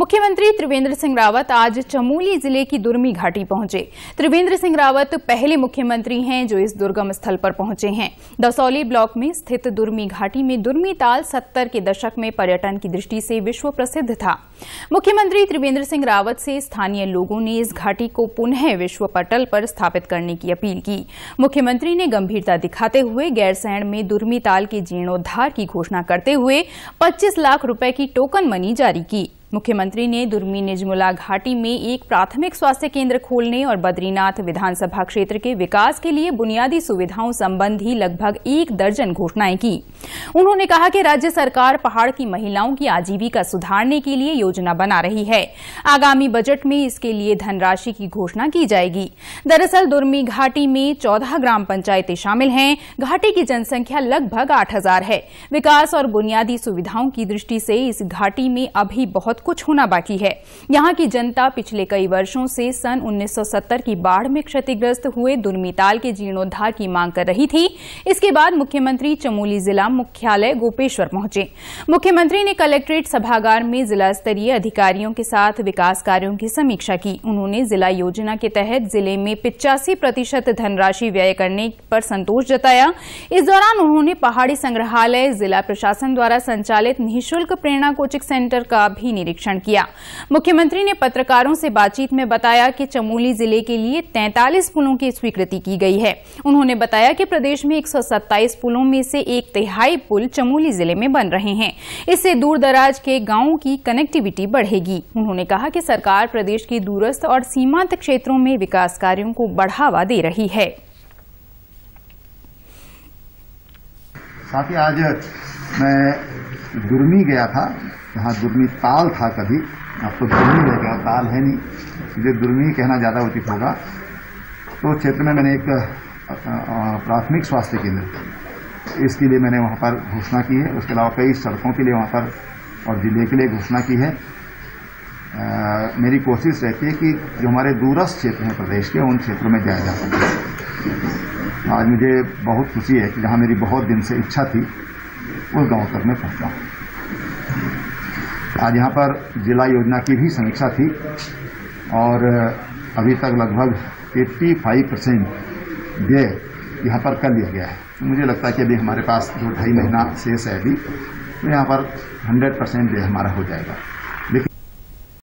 मुख्यमंत्री त्रिवेंद्र सिंह रावत आज चमोली ज़िले की दुर्मी घाटी पहुँचे। त्रिवेंद्र सिंह रावत पहले मुख्यमंत्री हैं जो इस दुर्गम स्थल पर पहुँचे हैं। दसौली ब्लॉक में स्थित दुर्मी घाटी में दुर्मी ताल सत्तर के दशक में पर्यटन की दृष्टि से विश्व प्रसिद्ध था। मुख्यमंत्री त्रिवेंद्र सिंह रावत से स्थानीय लोगों ने इस घाटी को पुनः विश्व पटल पर स्थापित करने की अपील की। मुख्यमंत्री ने गंभीरता दिखाते हुए गैरसैंण में दुर्मी ताल के जीर्णोद्धार की घोषणा करते हुए 25 लाख रुपए की टोकन मनी जारी की। मुख्यमंत्री ने दुर्मी निजमुला घाटी में एक प्राथमिक स्वास्थ्य केंद्र खोलने और बद्रीनाथ विधानसभा क्षेत्र के विकास के लिए बुनियादी सुविधाओं संबंधी लगभग एक दर्जन घोषणाएँ की। उन्होंने कहा कि राज्य सरकार पहाड़ की महिलाओं की आजीविका सुधारने के लिए योजना बना रही है। आगामी बजट में इसके लिए धनराशि की घोषणा की जाएगी। दरअसल दुर्मी घाटी में चौदह ग्राम पंचायतें शामिल हैं। घाटी की जनसंख्या लगभग आठ हज़ार है। विकास और बुनियादी सुविधाओं की दृष्टि से इस घाटी में अभी बहुत कुछ होना बाकी है। यहाँ की जनता पिछले कई वर्षों से सन 1970 की बाढ़ में क्षतिग्रस्त हुए दुर्मीताल के जीर्णोद्वार की मांग कर रही थी। इसके बाद मुख्यमंत्री चमोली जिला मुख्यालय गोपेश्वर पहुँचे। मुख्यमंत्री ने कलेक्ट्रेट सभागार में जिला स्तरीय अधिकारियों के साथ विकास कार्यों की समीक्षा की। उन्होंने जिला योजना के तहत ज़िले में पिचासी प्रतिशत धनराशि व्यय करने पर संतोष जताया। इस दौरान उन्होंने पहाड़ी संग्रहालय, जिला प्रशासन द्वारा संचालित निःशुल्क प्रेरणा कोचिंग सेंटर का भी निरीक्षण किया। मुख्यमंत्री ने पत्रकारों से बातचीत में बताया कि चमोली ज़िले के लिए 43 पुलों की स्वीकृति की गई है। उन्होंने बताया कि प्रदेश में 127 पुलों में से एक तिहाई पुल चमोली ज़िले में बन रहे हैं। इससे दूर दराज के गाँवों की कनेक्टिविटी बढ़ेगी। उन्होंने कहा कि सरकार प्रदेश के दूरस्थ और सीमांत क्षेत्रों में विकास कार्यों को बढ़ावा दे रही है। साथ ही आज मैं दुर्मी गया था जहाँ दुर्मी ताल था कभी। अब तो दुर्मी रह गया ताल है नहीं। इसलिए दुर्मी कहना ज़्यादा उचित होगा। तो क्षेत्र में मैंने एक प्राथमिक स्वास्थ्य केंद्र इसके लिए मैंने वहाँ पर घोषणा की है। उसके अलावा कई सड़कों के लिए वहाँ पर और ज़िले के लिए घोषणा की है। आ, मेरी कोशिश रहती है कि जो हमारे दूरस्थ क्षेत्र हैं प्रदेश के उन क्षेत्रों में जाया जा सके। आज मुझे बहुत खुशी है कि जहाँ मेरी बहुत दिन से इच्छा थी उस गाँव तक में पहुँचा आज यहाँ पर जिला योजना की भी समीक्षा थी और अभी तक लगभग 85 परसेंट व्यय यहाँ पर कर लिया गया है। मुझे लगता है कि अभी हमारे पास जो ढाई महीना शेष है अभी तो यहाँ पर 100 परसेंट व्यय हमारा हो जाएगा।